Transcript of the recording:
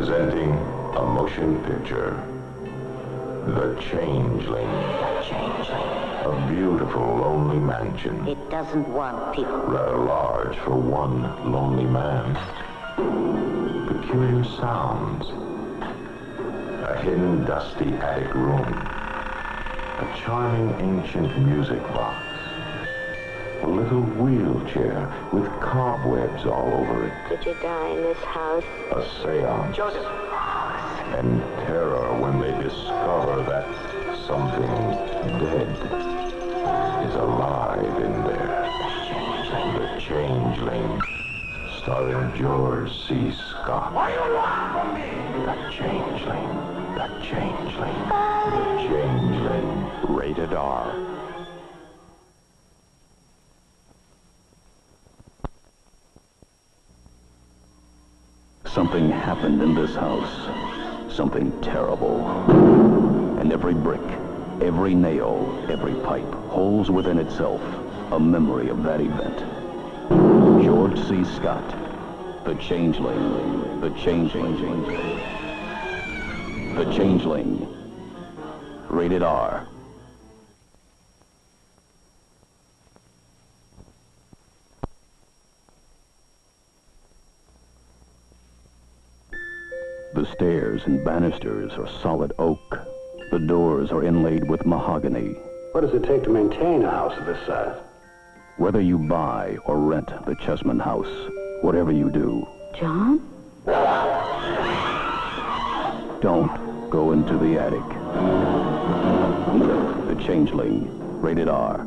Presenting a motion picture. The Changeling. The Changeling. A beautiful, lonely mansion. It doesn't want people. Rather large for one lonely man. Peculiar sounds. A hidden, dusty attic room. A charming, ancient music box. A little wheelchair with cobwebs all over it. Did you die in this house? A seance. Joseph. And terror when they discover that something dead is alive in there. The Changeling. Starring George C. Scott. What do you want from me? The Changeling. The Changeling. The Changeling. Rated R. Something happened in this house. Something terrible. And every brick, every nail, every pipe holds within itself a memory of that event. George C. Scott, The Changeling, The Changeling, The Changeling. Rated R. The stairs and banisters are solid oak. The doors are inlaid with mahogany. What does it take to maintain a house of this size? Whether you buy or rent the Chessman House, whatever you do, John? don't go into the attic. The Changeling, rated R.